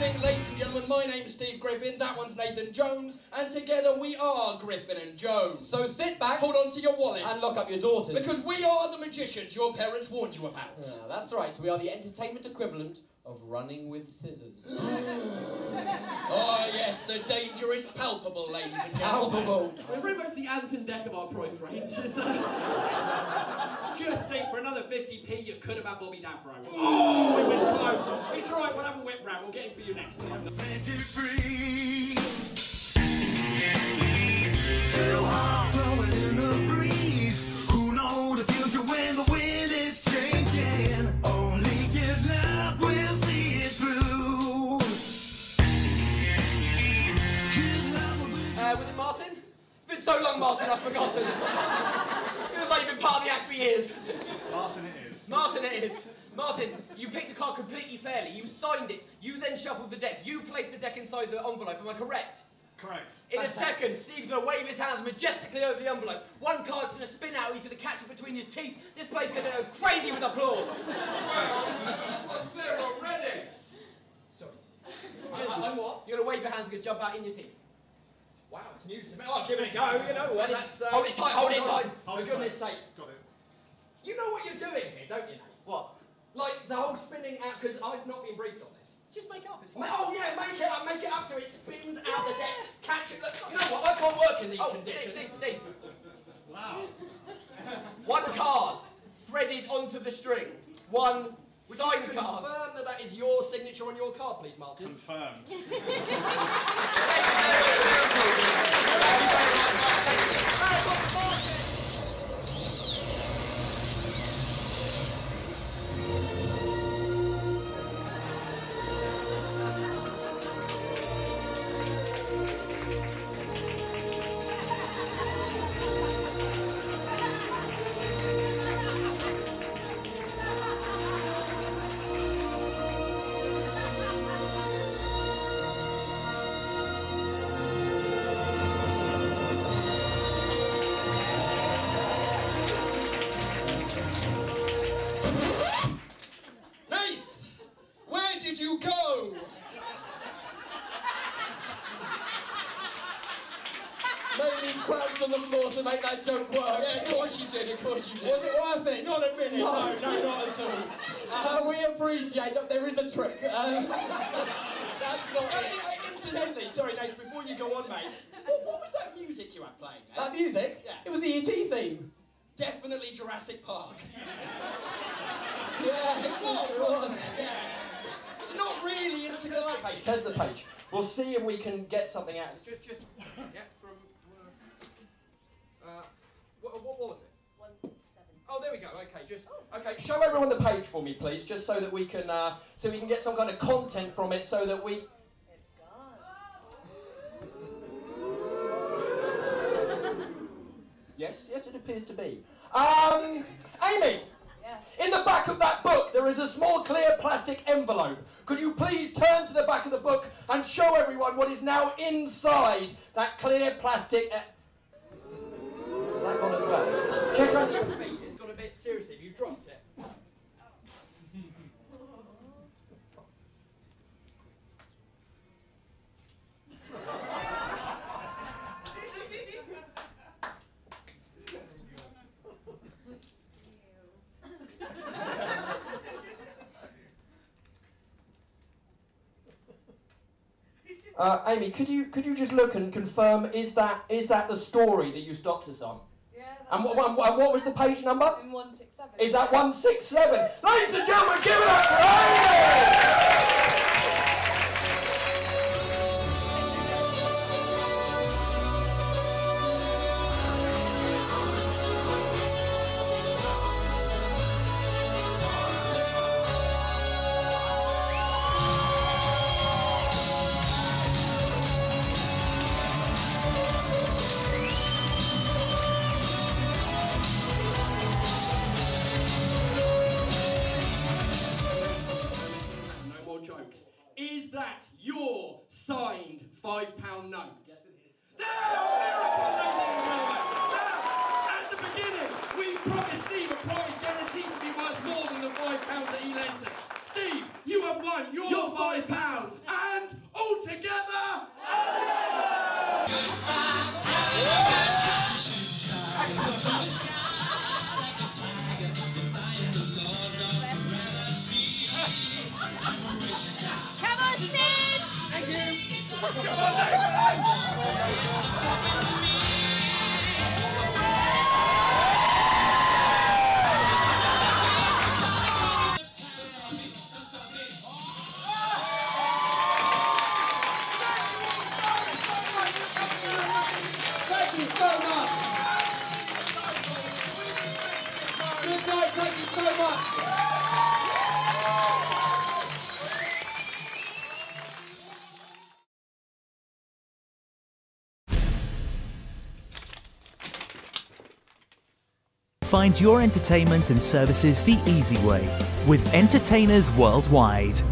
Evening, ladies and gentlemen. My name's Steve Griffin. That one's Nathan Jones. And together we are Griffin and Jones. So sit back Hold on to your wallets. and lock up your daughters. Because we are the magicians your parents warned you about. Ah, that's right. We are the entertainment equivalent of running with scissors. Oh, yes, the danger is palpable, ladies and gentlemen. Palpable. We're very much the Ant and Dec of our price range. Just think, for another 50p, you could have had Bobby Davro for hours. Oh, it was close. It's right, we'll have a whip round. We'll get him for you next time. So long, Martin, I've forgotten. It Feels like you've been part of the act for years. Martin it is. Martin, it is. Martin, you picked a card completely fairly. You signed it. You then shuffled the deck. You placed the deck inside the envelope. Am I correct? Correct. In a second, Steve's going to wave his hands majestically over the envelope. One card's going to spin out. He's going to catch it between his teeth. This place is going to go crazy with applause. There already. Sorry. I, I'm what? You're going to wave your hands and going to jump out in your teeth. Wow, it's news to me. Oh, give it a go, you know. Hold it- that's, uh, hold it tight, hold it tight. For Hold it goodness tight. sake. Got it. You know what you're doing here, don't you, Nate? What? Like the whole spinning out, because I've not been briefed on this. Just make it up. It's fine. Oh yeah, make it up, make it up so it spins out the deck. Catch it. Look, you know what? I can't work in these Oh, Steve, conditions. Steve, Steve. Wow. One card threaded onto the string. One Would you signed confirm card. that that is your signature on your card, please, Martin? Confirmed. the floor to make that joke work. Yeah, of course you did, of course you did. Was it worth it? Not a minute, No. no, no, not at all. Uh, we appreciate that there is a trick. Um, that's not it. incidentally, sorry, Nate, before you go on, mate, what, what was that music you had playing there? That music? Yeah. It was the ET theme. Definitely Jurassic Park. Yeah, It was, It wasn't? Yeah. It's not really intergalactic. Page, turn to the page. We'll see if we can get something out. Just, just, yeah, Okay, just okay. Show everyone the page for me, please, just so that we can, uh, so we can get some kind of content from it, so that we. Yes, yes, it appears to be. Um, Amy. In the back of that book, there is a small clear plastic envelope. Could you please turn to the back of the book and show everyone what is now inside that clear plastic? E- that gone as well. Check on your feet. It's got a bit seriously. Have you dropped it? Uh, Amy, could you could you just look and confirm is that is that the story that you stopped us on? Yeah, And what, what, what was the page number? in 167. Is that 167? Ladies and gentlemen, give it up for Amy! Five pound thank you so much. Find your entertainment and services the easy way with entertainers worldwide.